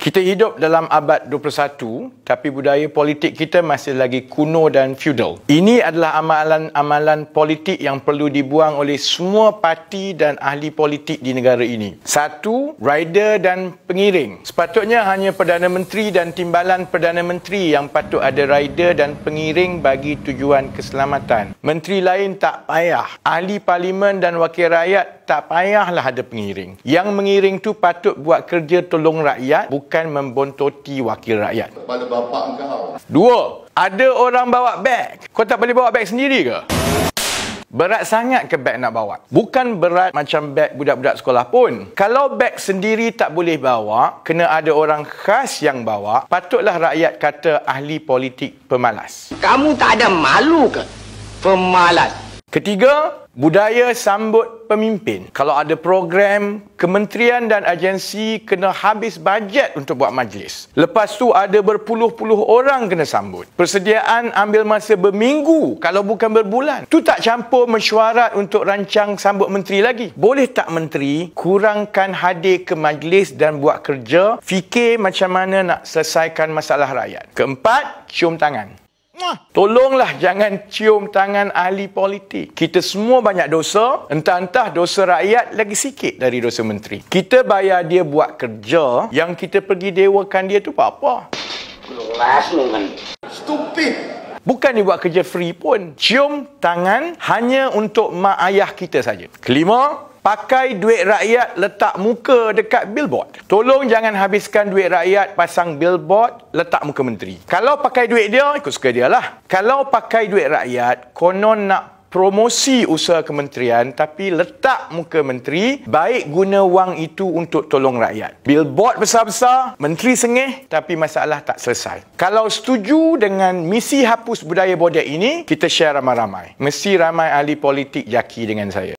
Kita hidup dalam abad 21 tapi budaya politik kita masih lagi kuno dan feudal. Ini adalah amalan-amalan politik yang perlu dibuang oleh semua parti dan ahli politik di negara ini. Satu, rider dan pengiring. Sepatutnya hanya Perdana Menteri dan Timbalan Perdana Menteri yang patut ada rider dan pengiring bagi tujuan keselamatan. Menteri lain tak payah. Ahli parlimen dan wakil rakyat tak payahlah ada pengiring. Yang mengiring tu patut buat kerja tolong rakyat membontoti wakil rakyat. Kepala bapak kau. Dua, ada orang bawa beg. Kau tak boleh bawa beg sendiri ke? Berat sangat ke beg nak bawa? Bukan berat macam beg budak-budak sekolah pun. Kalau beg sendiri tak boleh bawa, kena ada orang khas yang bawa, patutlah rakyat kata ahli politik pemalas. Kamu tak ada malu ke? Pemalas. Ketiga, budaya sambut pemimpin. Kalau ada program, kementerian dan agensi kena habis bajet untuk buat majlis. Lepas tu ada berpuluh-puluh orang kena sambut. Persediaan ambil masa berminggu kalau bukan berbulan. Tu tak campur mesyuarat untuk rancang sambut menteri lagi. Boleh tak menteri kurangkan hadir ke majlis dan buat kerja, fikir macam mana nak selesaikan masalah rakyat. Keempat, cium tangan. Tolonglah jangan cium tangan ahli politik. Kita semua banyak dosa, entah-entah dosa rakyat lagi sikit dari dosa menteri. Kita bayar dia buat kerja, yang kita pergi dewakan dia tu apa-apa. Stupid. Bukan dia buat kerja free pun. Cium tangan hanya untuk mak ayah kita saja. Kelima, pakai duit rakyat letak muka dekat billboard. Tolong jangan habiskan duit rakyat pasang billboard letak muka menteri. Kalau pakai duit dia, ikut suka dia lah. Kalau pakai duit rakyat, konon nak promosi usaha kementerian tapi letak muka menteri baik guna wang itu untuk tolong rakyat billboard besar-besar menteri sengih tapi masalah tak selesai kalau setuju dengan misi hapus budaya bodek ini kita share ramai-ramai mesti ramai ahli politik jaki dengan saya